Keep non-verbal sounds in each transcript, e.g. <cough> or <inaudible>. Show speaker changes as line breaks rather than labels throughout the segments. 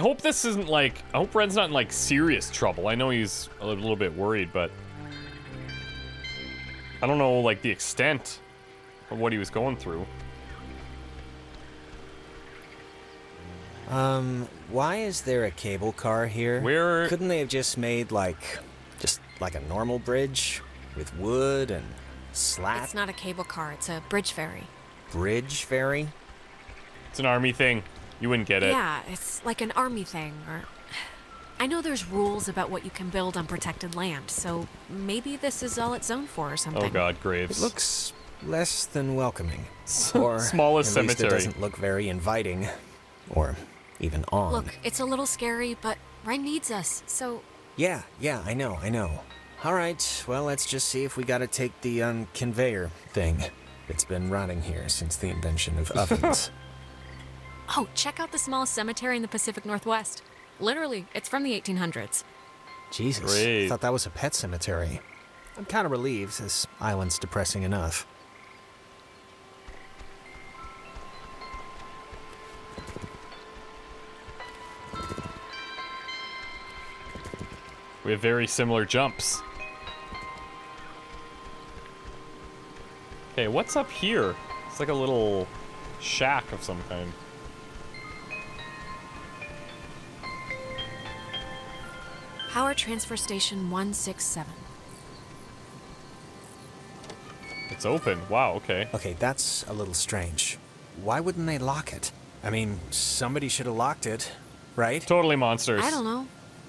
I hope this isn't like, I hope Ren's not in like serious trouble. I know he's a little bit worried, but I don't know like the extent of what he was going through.
Um, why is there a cable car here?
Where-
Couldn't they have just made, like, just like a normal bridge with wood and slat?
It's not a cable car, it's a bridge ferry.
bridge ferry?
It's an army thing. You wouldn't get it.
Yeah, it's like an army thing, or. I know there's rules about what you can build on protected land, so maybe this is all it's zoned for or something.
Oh god, Graves.
It looks less than welcoming. <laughs> Or
Smallest
at least
cemetery.
it doesn't look very inviting. Or even on.
Look, it's a little scary, but Ren needs us, so
Yeah, yeah, I know, I know. All right, well, let's just see if we gotta take the um, conveyor thing. It's been rotting here since the invention of ovens. <laughs>
Oh, check out the smallest cemetery in the Pacific Northwest. Literally, it's from the 1800s.
Jesus,
Great.
thought that was a pet cemetery. I'm kind of relieved. This island's depressing enough.
We have very similar jumps. Okay, what's up here? It's like a little shack of some kind.
Power Transfer Station 167.
It's open. Wow, okay.
Okay, that's a little strange. Why wouldn't they lock it? I mean, somebody should have locked it, right?
Totally monsters.
I don't know.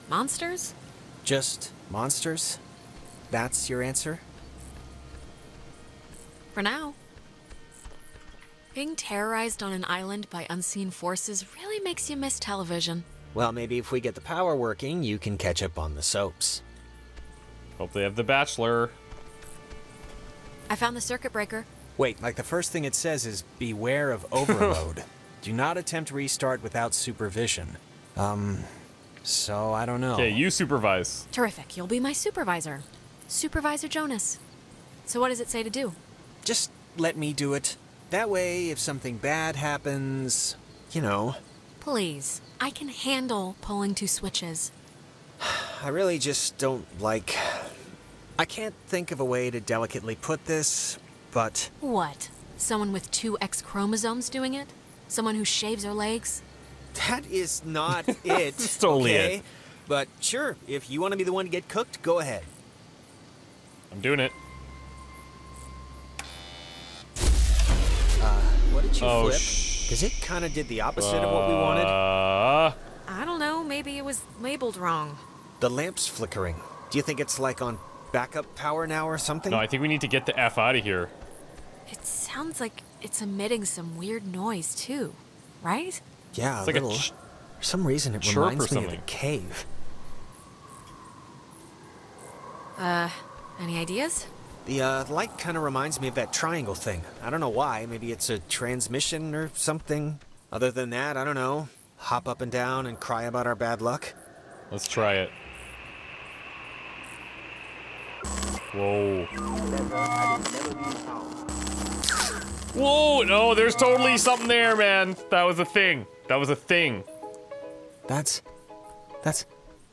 Monsters?
Just monsters? That's your answer?
For now. Being terrorized on an island by unseen forces really makes you miss television.
Well, maybe if we get the power working, you can catch up on the soaps.
Hope they have The Bachelor.
I found the circuit breaker.
Wait, like the first thing it says is beware of <laughs> overload. Do not attempt restart without supervision. Um, so I don't know.
Okay, you supervise.
Terrific. You'll be my supervisor. Supervisor Jonas. So what does it say to do?
Just let me do it. That way, if something bad happens, you know,
Please. I can handle pulling two switches. <sighs>
I really just don't like. I can't think of a way to delicately put this, but
What? Someone with two X chromosomes doing it? Someone who shaves her legs?
that is not <laughs> it.
That's totally
okay?
it.
But sure, if you want to be the one to get cooked, go ahead.
I'm doing it.
Uh, what did you
Oh,
flip?
Sh-
Because it kind of did the opposite of what we wanted.
Uh,
I don't know. Maybe it was labeled wrong.
The lamp's flickering. Do you think it's like on backup power now or something?
no, I think we need to get the F out of here.
It sounds like it's emitting some weird noise, too. Right?
yeah,
It's
a
like a
little.
ch-
For some reason, it
chirp or
reminds me of a cave.
Uh, any ideas?
The uh, light kind of reminds me of that triangle thing. I don't know why. Maybe it's a transmission or something. Other than that, I don't know. Hop up and down and cry about our bad luck.
Let's try it. Whoa. Whoa, no, there's totally something there, man. That was a thing. That was a thing.
That's. That's.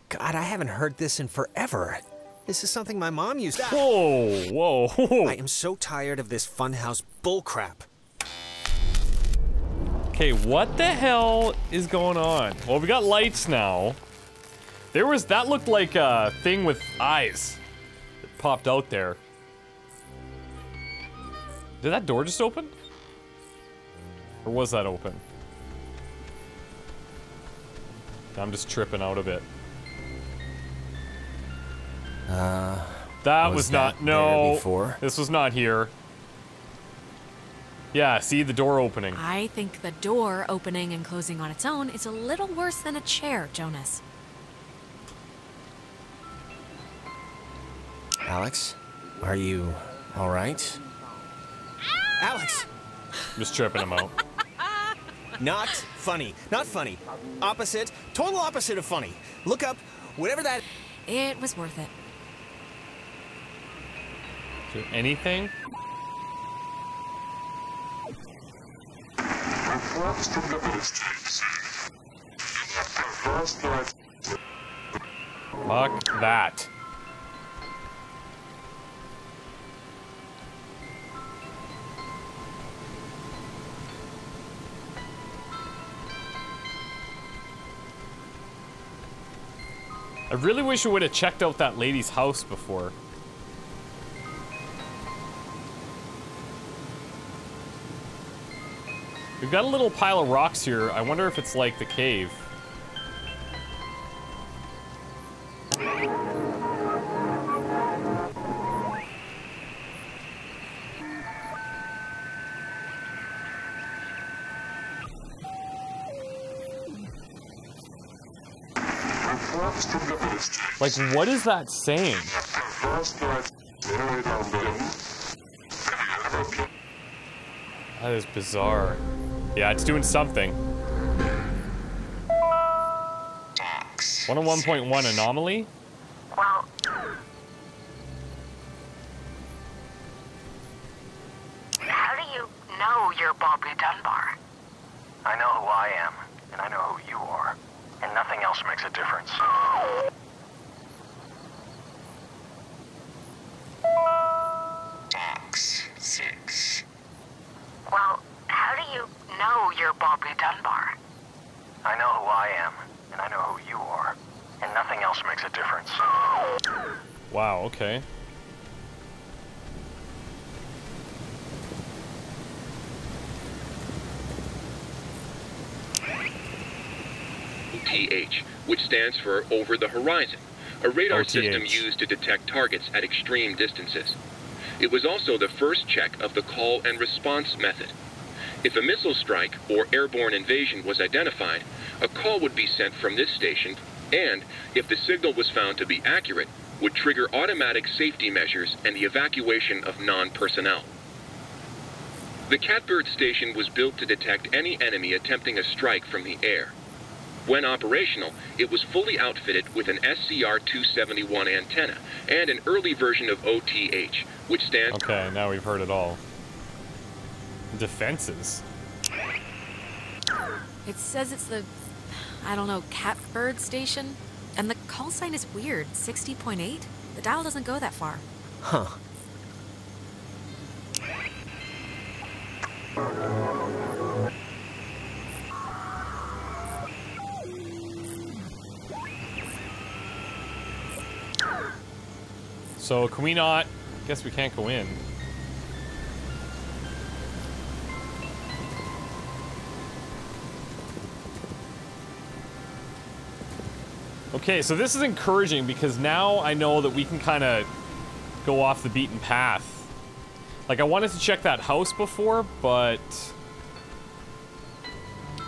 God, I haven't heard this in forever. This is something my mom used.
to- Whoa, whoa.
I am so tired of this funhouse bullcrap.
Okay, what the hell is going on? Well, we got lights now. There was, that looked like a thing with eyes that popped out there. Did that door just open? Or was that open? I'm just tripping out of it. Uh, that was,
was
not,
that
no.
there before?
This was not here. Yeah, see the door opening.
I think the door opening and closing on its own is a little worse than a chair, Jonas.
Alex, are you all right? Alex,
Just tripping him out. <laughs>
not funny. Not funny. Opposite, total opposite of funny. Look up, whatever that.
It was worth it.
There anything? Fuck that. I really wish we would have checked out that lady's house before. We've got a little pile of rocks here. I wonder if it's like the cave. Like, what is that saying? That is bizarre. Yeah, it's doing something. 101.1 anomaly?
Well, how do you know you're Bobby Dunbar?
I know who I am, and I know who you are, and nothing else makes a difference.
six.
Well, how do you know you're Bobby Dunbar?
I know who I am, and I know who you are, and nothing else makes a difference.
Wow, okay.
OTH, which stands for Over the Horizon, a radar
OTH.
system used to detect targets at extreme distances. It was also the first check of the call and response method. If a missile strike or airborne invasion was identified, a call would be sent from this station and, if the signal was found to be accurate, would trigger automatic safety measures and the evacuation of non-personnel. The Catbird station was built to detect any enemy attempting a strike from the air. When operational, it was fully outfitted with an SCR-271 antenna and an early version of OTH, which stands
Okay, now we've heard it all. Defenses.
It says it's the, I don't know, catbird station? And the call sign is weird 60.8? The dial doesn't go that far.
Huh.
So, can we not... Guess we can't go in. Okay, so this is encouraging because now I know that we can kind of go off the beaten path. Like, I wanted to check that house before, but...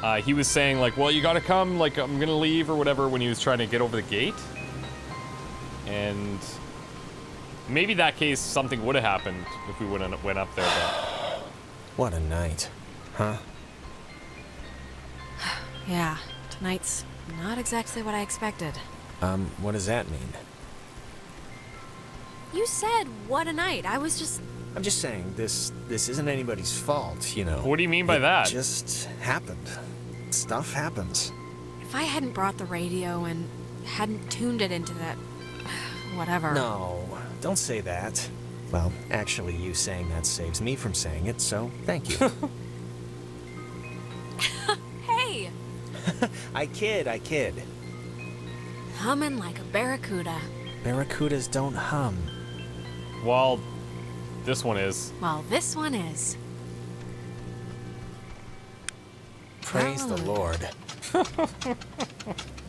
Uh, he was saying, like, well, you gotta come, like, I'm gonna leave or whatever when he was trying to get over the gate. And maybe that case something would have happened if we would have went up there, but <sighs>
What a night. Huh? <sighs>
Yeah, tonight's not exactly what I expected.
Um, what does that mean?
You said, what a night. I was just.
I'm just saying, this this isn't anybody's fault, you know.
What do you mean by
It
that?
just happened. Stuff happens.
If I hadn't brought the radio and hadn't tuned it into that. <sighs> whatever.
No, don't say that. Well, actually, you saying that saves me from saying it, so thank you. <laughs> I kid, I kid.
Humming like a barracuda.
Barracudas don't hum.
well, this one is.
Well, this one is.
Praise the Lord. <laughs>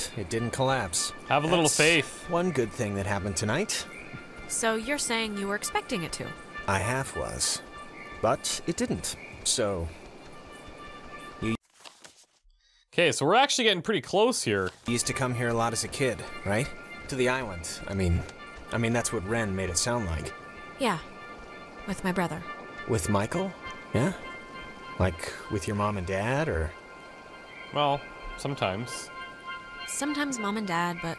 you look at that? It didn't collapse.
Have a little
That's
faith.
One good thing that happened tonight.
So you're saying you were expecting it to?
I half was. But it didn't. So,
Okay, so we're actually getting pretty close here.
You used to come here a lot as a kid, right? To the island. I mean, I mean that's what Ren made it sound like.
Yeah, with my brother.
With Michael? Yeah? Like with your mom and dad or
Well, sometimes.
Sometimes mom and dad, but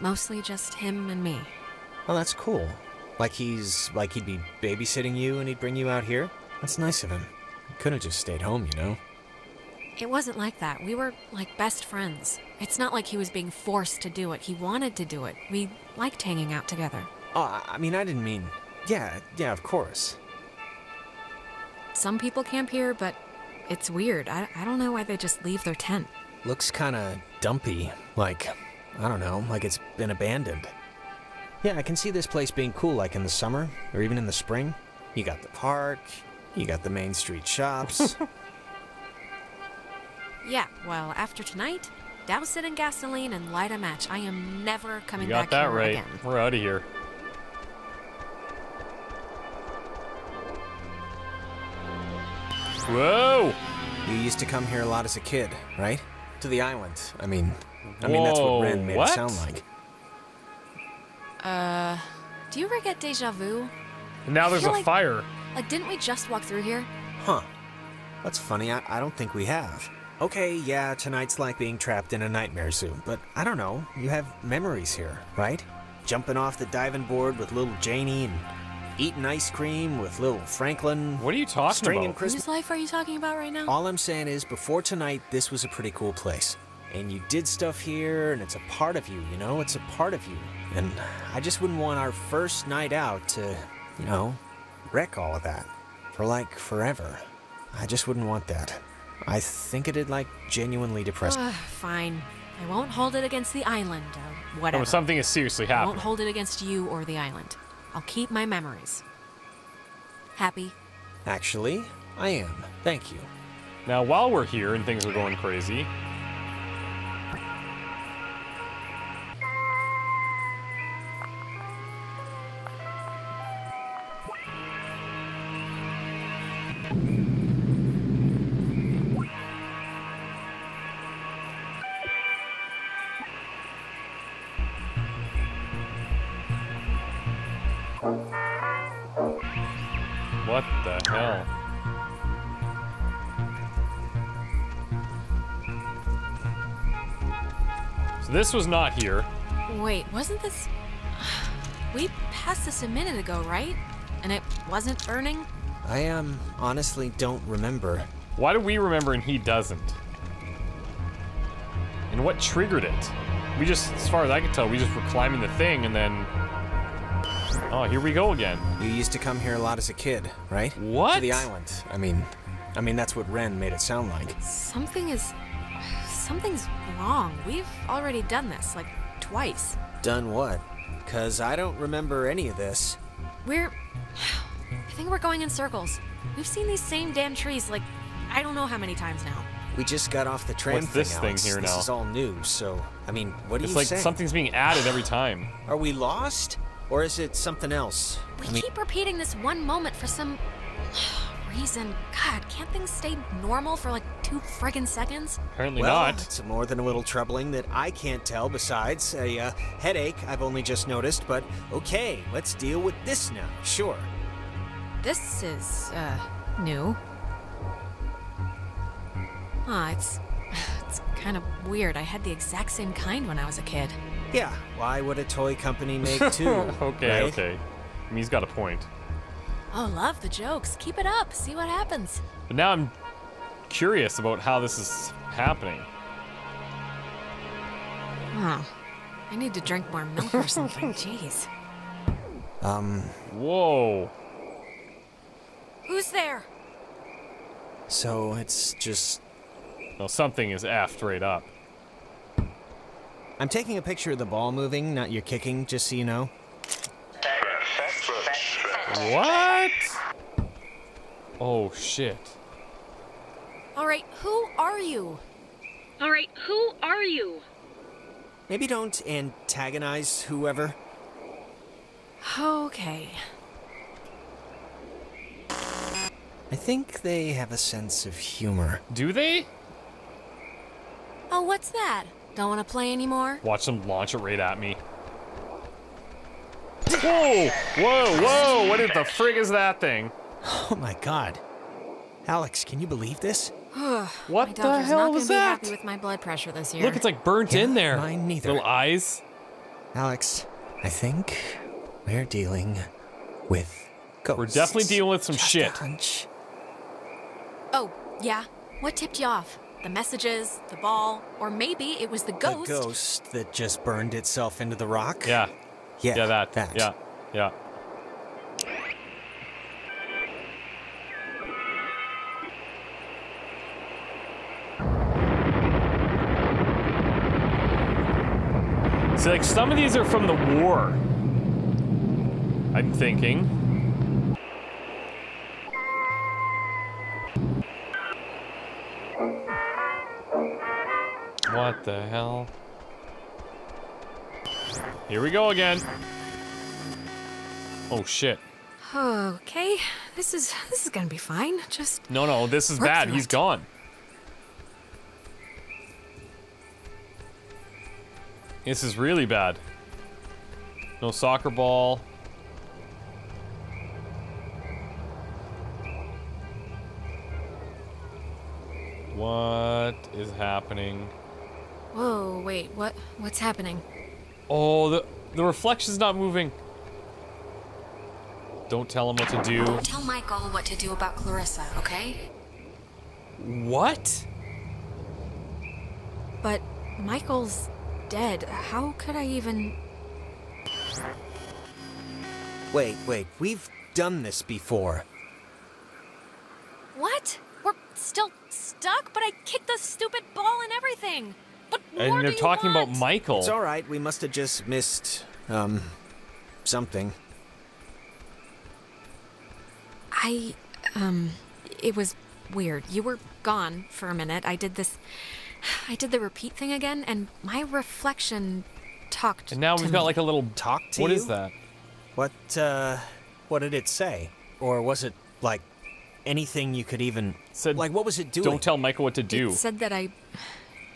mostly just him and me.
Well, that's cool. Like he's like he'd be babysitting you and he'd bring you out here? That's nice of him. He could have just stayed home, you know.
It wasn't like that. We were like best friends. It's not like he was being forced to do it. He wanted to do it. We liked hanging out together.
Oh, I- I mean, I didn't mean. Yeah, yeah, of course.
Some people camp here, but it's weird. I, I don't know why they just leave their tent.
Looks kind of dumpy. Like, I don't know, like it's been abandoned. Yeah, I can see this place being cool, like in the summer or even in the spring. You got the park, you got the main street shops. <laughs>
Yeah, well, after tonight, douse it in gasoline and light a match. I am never coming
You got
back
that
here
right.
again.
We're out of here. Whoa!
you used to come here a lot as a kid, right? To the island. I mean, I mean that's what Ren
Whoa,
made
what?
it sound like.
Uh, do you ever get deja vu?
Now there's a
like-
fire.
Like, didn't we just walk through here?
Huh. That's funny. I, I don't think we have. Okay, yeah, tonight's like being trapped in a nightmare zoo, but I don't know. You have memories here, right? Jumping off the diving board with little Janie and eating ice cream with little Franklin.
What are you talking
Stringing
about?
Christmas.
Whose life are you talking about right now?
All I'm saying is, before tonight, this was a pretty cool place. And you did stuff here, and it's a part of you, you know? It's a part of you. And I just wouldn't want our first night out to, you know, wreck all of that. For like forever. I just wouldn't want that. I think it'd like genuinely depress.
Ugh, fine. I won't hold it against the island uh, or whatever.
Oh, something is seriously happening.
I won't hold it against you or the island. I'll keep my memories. Happy?
Actually, I am. Thank you.
Now, while we're here and things are going crazy, this was not here.
Wait, wasn't this. <sighs> We passed this a minute ago, right? And it wasn't burning?
I um honestly don't remember.
Why do we remember and he doesn't? And what triggered it? We just, as far as I can tell, we just were climbing the thing and then. Oh, here we go again.
You used to come here a lot as a kid, right?
What?
To the island. I mean, I mean that's what Ren made it sound like.
Something is. Something's wrong. We've already done this, like, twice.
Done what? Cause I don't remember any of this.
We're. <sighs> I think we're going in circles. We've seen these same damn trees, like, I don't know how many times now.
We just got off the tram
What's
thing,
this thing
Alex.
here
this
now?
is all new, so I mean, what do
It's
you
like
say?
something's being added every time. <sighs>
Are we lost, or is it something else?
We
I mean,
keep repeating this one moment for some <sighs> reason. God, can't things stay normal for like two friggin' seconds?
Apparently
well,
not.
it's more than a little troubling that I can't tell. Besides a uh, headache, I've only just noticed. But okay, let's deal with this now. Sure.
This is, uh, new. Ah, it's. It's kind of weird. I had the exact same kind when I was a kid.
Yeah. Why would a toy company make <laughs> two?
okay,
right?
okay. I mean, he's got a point.
Oh, love the jokes. Keep it up. See what happens.
But now I'm curious about how this is happening.
Oh, I need to drink more milk or something. <laughs> Jeez.
Um.
Whoa.
Who's there?
So it's just.
No, something is effed right up.
I'm taking a picture of the ball moving, not your kicking, just so you know.
What? Oh, shit.
All right, who are you?
All right, who are you?
Maybe don't antagonize whoever.
Okay.
I think they have a sense of humor.
Do they?
Oh, what's that? Don't want to play anymore?
Watch them launch it right at me. Whoa! Whoa, whoa! What the frig is that thing?
Oh my god. Alex, can you believe this? <sighs>
What
My
the
doctor's
hell
not
was
gonna be
that?
happy with my blood pressure this year.
Look, it's like burnt
Yeah,
in there.
mine neither.
Little eyes.
Alex, I think we're dealing with ghosts.
We're definitely dealing with some
Just a
shit.
hunch.
Oh, yeah. What tipped you off? The messages, the ball, or maybe it was the ghost.
The ghost that just burned itself into the rock?
Yeah.
Yeah,
Yeah, that.
that.
Yeah. Yeah. See, like some of these are from the war. I'm thinking. What the hell? Here we go again. Oh shit.
Okay, this is this is gonna be fine. Just
No, no, this is bad. He's
it.
gone. This is really bad. No soccer ball. What is happening?
whoa, wait, what what's happening?
Oh, the the reflection's not moving. Don't tell him what to do.
Don't tell Michael what to do about Clarissa, okay?
What?
But Michael's dead. How could I even
Wait, wait, we've done this before.
What? We're still stuck, but I kicked the stupid ball and everything. But
And they're
do you
talking about? Michael.
It's alright, we must have just missed, um, something.
I, um, it was weird. You were gone for a minute. I did this, I did the repeat thing again, and my reflection talked.
to And now
to
we've got like a little
Talk to
What
you?
is that?
What, uh, what did it say? Or was it, like, anything you could even...
Said,
like, what was it doing?
Don't tell Michael what to do.
It said that I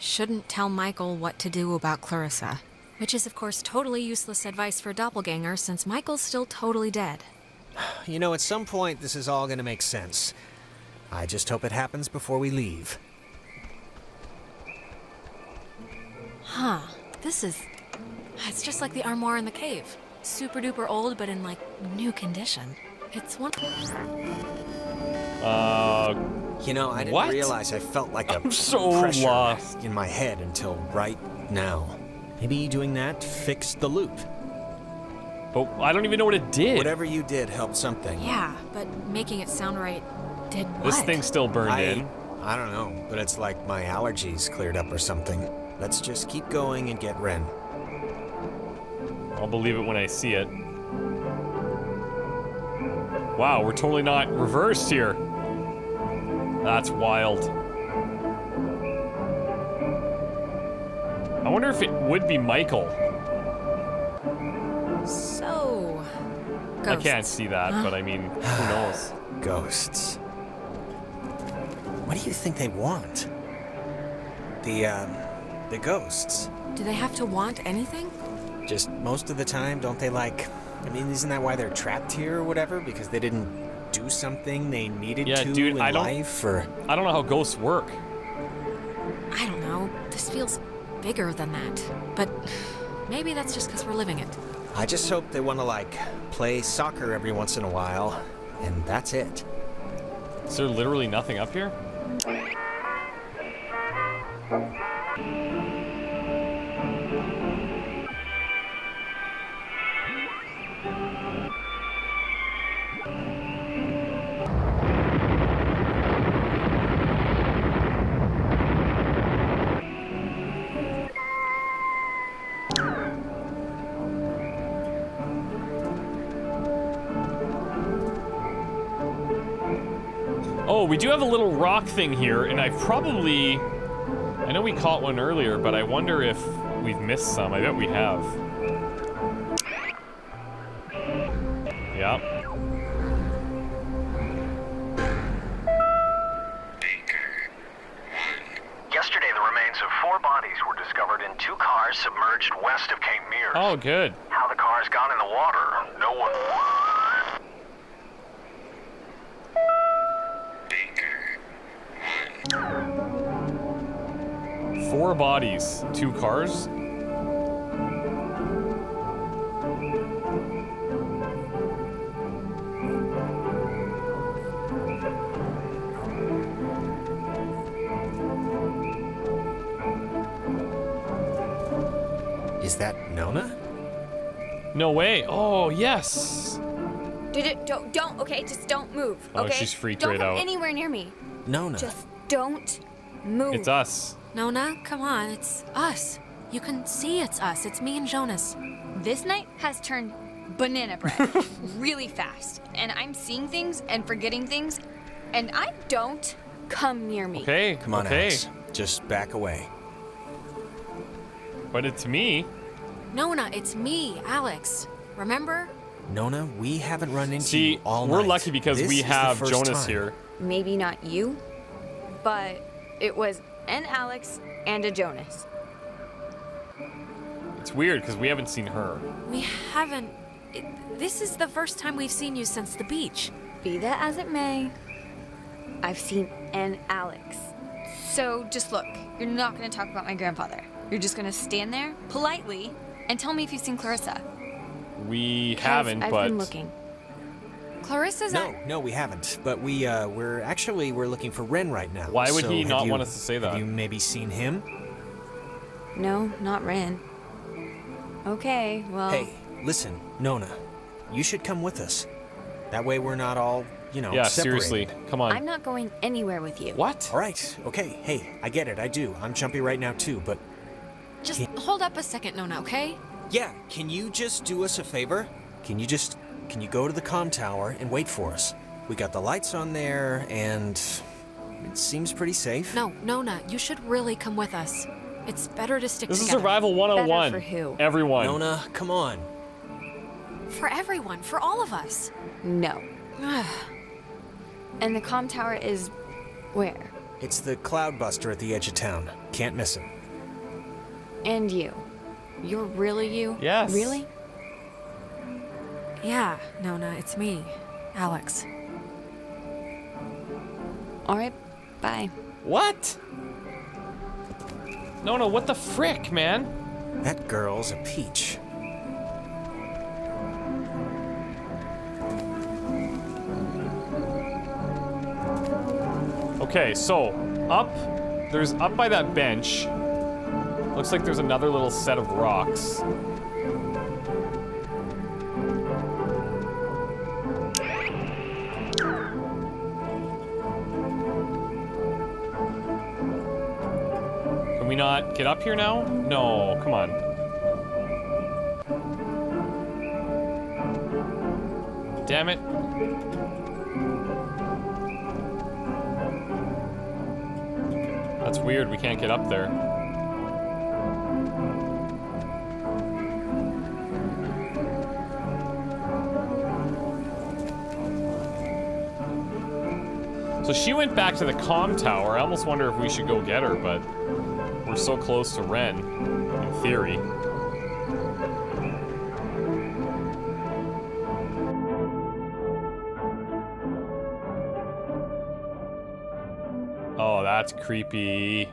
shouldn't tell Michael what to do about Clarissa, which is, of course, totally useless advice for a doppelganger since Michael's still totally dead. <sighs>
You know, at some point, this is all gonna make sense. I just hope it happens before we leave.
Huh. This is. It's just like the armoire in the cave. Super duper old, but in like new condition. It's one.
Uh,
You know, I didn't
What?
realize I felt like a
I'm so
pressure
lost.
in my head until right now. Maybe doing that fixed the loop.
but I don't even know what it did.
Whatever you did helped something.
Yeah, but making it sound right did what?
This thing's still burned
I,
in.
I don't know, but it's like my allergies cleared up or something. Let's just keep going and get Ren.
I'll believe it when I see it. Wow, we're totally not reversed here. That's wild. I wonder if it would be Michael.
So. ghosts.
I can't see that, but I mean, who <sighs> knows?
Ghosts. What do you think they want? The, um, the ghosts.
Do they have to want anything?
Just most of the time, don't they like. I mean, isn't that why they're trapped here or whatever? Because they didn't do something they needed
Yeah,
to
dude,
in
I don't-
life? Or.
I don't know how ghosts work.
I don't know. This feels bigger than that. But maybe that's just because we're living it.
I just hope they want to, like, play soccer every once in a while, and that's it.
Is there literally nothing up here? we do have a little rock thing here, and I probably... I know we caught one earlier, but I wonder if we've missed some. I bet we have. Yep.
Yesterday, the remains of four bodies were discovered in two cars submerged west of Cape Meares.
Oh, good.
How the cars got in the water, no one...
Four bodies, two cars.
Is that Nona?
No way. Oh, yes.
Did it? Don't, don't. Okay, just don't move.
Oh,
Okay.
she's freaked
don't
right
come
out.
anywhere near me.
Nona.
Just don't move.
It's us.
Nona, come on, it's us. You can see it's us. It's me and Jonas.
This night has turned banana bread <laughs> really fast, and I'm seeing things and forgetting things, and I don't come near me.
Okay.
Come on,
okay.
Alex. Just back away.
But it's me.
Nona, it's me, Alex. Remember?
Nona, we haven't run into
See,
you all
we're
night.
lucky because
This
we have Jonas
time.
here.
Maybe not you, but it was an Alex and a Jonas.
It's weird because we haven't seen her.
We haven't. It, this is the first time we've seen you since the beach.
Be that as it may, I've seen an Alex. So just look, you're not gonna talk about my grandfather. You're just gonna stand there politely and tell me if you've seen Clarissa.
We haven't,
I've
but
been looking.
Clarissa's
No,
at.
no, we haven't. But we, uh, we're actually we're looking for Ren right now.
Why would
So
he not
you-
want us to say that?
Have you maybe seen him?
No, not Ren. Okay, well.
Hey, listen, Nona, you should come with us. That way we're not all, you know,
yeah,
separated.
seriously, come on.
I'm not going anywhere with you.
What?
All right, okay. Hey, I get it. I do. I'm jumpy right now too, but
Just hold up a second, Nona, okay?
yeah, can you just do us a favor? Can you just can you go to the com tower and wait for us? We got the lights on there and it seems pretty safe.
No, Nona, you should really come with us. It's better to stick
This is
together.
Survival 101.
Better for oh who?
Everyone.
Nona, come on.
For everyone, for all of us.
No. <sighs> And the com tower is where?
It's the Cloudbuster at the edge of town. Can't miss it.
And you. You're really you?
Yes.
Really?
Yeah, Nona, it's me, Alex.
All right, bye.
What? No, no, what the frick, man?
That girl's a peach.
Okay, so up, there's up by that bench. Looks like there's another little set of rocks. Not get up here now? No, come on. Damn it. That's weird, we can't get up there. So she went back to the com tower. I almost wonder if we should go get her, but we're so close to Ren, in theory. Oh, that's creepy.